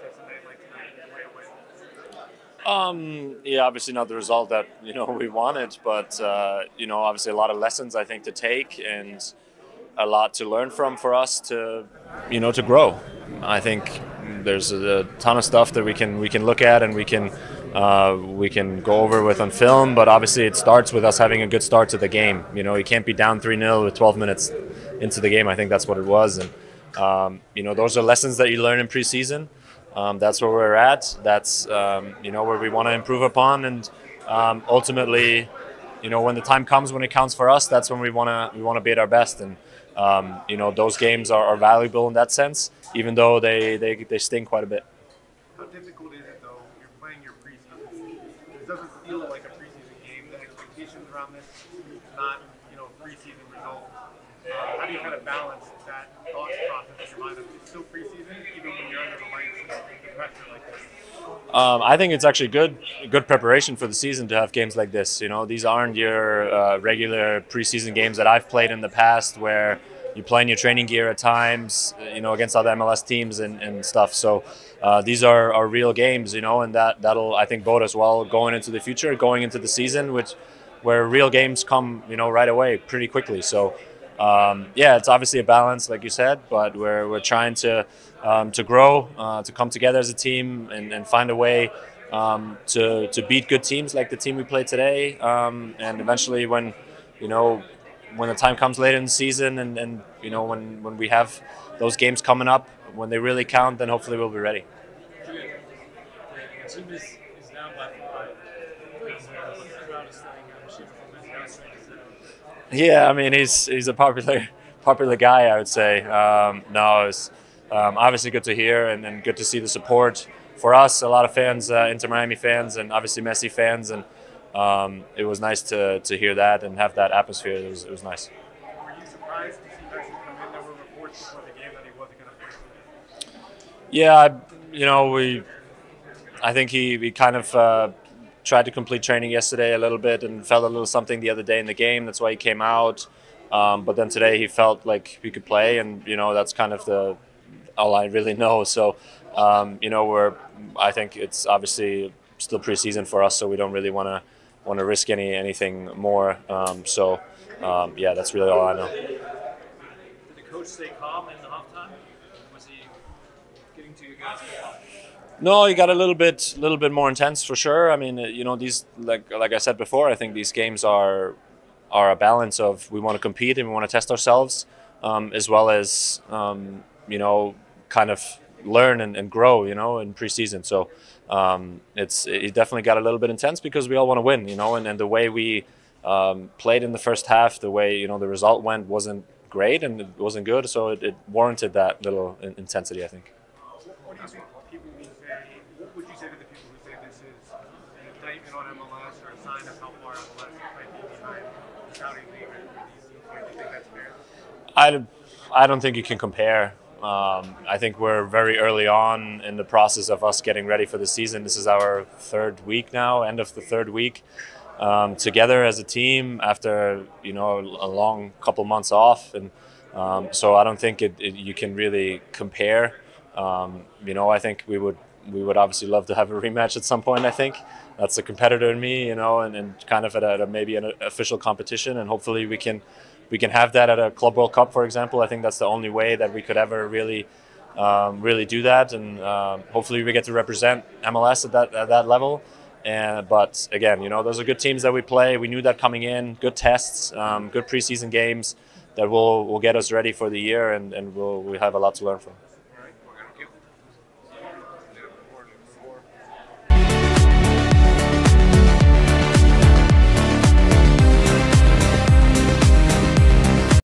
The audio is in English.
process like tonight? Um, yeah, obviously not the result that you know we wanted, but uh, you know, obviously a lot of lessons I think to take and a lot to learn from for us to you know to grow. I think there's a ton of stuff that we can we can look at and we can uh, we can go over with on film, but obviously it starts with us having a good start to the game. You know, you can't be down 3 0 with 12 minutes into the game. I think that's what it was. And, um, you know, those are lessons that you learn in preseason. Um, that's where we're at. That's, um, you know, where we want to improve upon. And um, ultimately, you know, when the time comes when it counts for us, that's when we want to we want to be at our best. And, um, you know, those games are, are valuable in that sense, even though they, they, they sting quite a bit. How difficult is it, though, you're playing your preseason? It doesn't feel like a preseason game. The expectations around this is not, you know, preseason result. Uh, how do you kind of balance that thought process in your mind of it's still preseason, even when you're under the lights and the pressure like this? Um, I think it's actually good, good preparation for the season to have games like this. You know, these aren't your uh, regular preseason games that I've played in the past, where you play in your training gear at times, you know, against other MLS teams and, and stuff. So uh, these are, are real games, you know, and that that'll I think bode us well going into the future, going into the season, which where real games come, you know, right away, pretty quickly. So. Um, yeah, it's obviously a balance, like you said, but we're, we're trying to um, to grow, uh, to come together as a team, and, and find a way um, to to beat good teams like the team we played today, um, and eventually when you know when the time comes later in the season, and, and you know when when we have those games coming up, when they really count, then hopefully we'll be ready. Team is, is down by five. What's the proudest thing uh, Sheffield has got to say? Yeah, I mean he's he's a popular popular guy, I would say. Um, no, it's um, obviously good to hear and, and good to see the support for us. A lot of fans, uh, Inter Miami fans, and obviously Messi fans, and um, it was nice to, to hear that and have that atmosphere. It was it was nice. Were you surprised to see Messi come in? There were reports before the game that he wasn't going to play today. Yeah, you know we. I think he, he kind of uh, tried to complete training yesterday a little bit and felt a little something the other day in the game. That's why he came out. Um, but then today he felt like he could play, and you know that's kind of the all I really know. So um, you know we're I think it's obviously still preseason for us, so we don't really want to want to risk any anything more. Um, so um, yeah, that's really all I know. Did the coach stay calm in the? No, you got a little bit, a little bit more intense for sure. I mean, you know, these like like I said before, I think these games are are a balance of we want to compete and we want to test ourselves, um, as well as um, you know, kind of learn and, and grow. You know, in preseason. So um, it's it definitely got a little bit intense because we all want to win. You know, and, and the way we um, played in the first half, the way you know the result went wasn't great and it wasn't good. So it, it warranted that little in- intensity, I think. What do think people will say? What would you say to the people who say this is an indictment on MLS or a sign of how far MLS might be behind the Saudi league or? Do you think that's fair? I, I don't think you can compare. Um, I think we're very early on in the process of us getting ready for the season. This is our third week now, end of the third week, um, together as a team after you know a long couple months off, and um, so I don't think it, it, you can really compare. Um, you know, I think we would we would obviously love to have a rematch at some point. I think that's a competitor in me, you know, and, and kind of at, a, at a, maybe an official competition, and hopefully we can we can have that at a Club World Cup, for example. I think that's the only way that we could ever really um, really do that, and um, hopefully we get to represent MLS at that at that level. And but again, you know, those are good teams that we play. We knew that coming in. Good tests, um, good preseason games that will will get us ready for the year, and, and we'll we have a lot to learn from.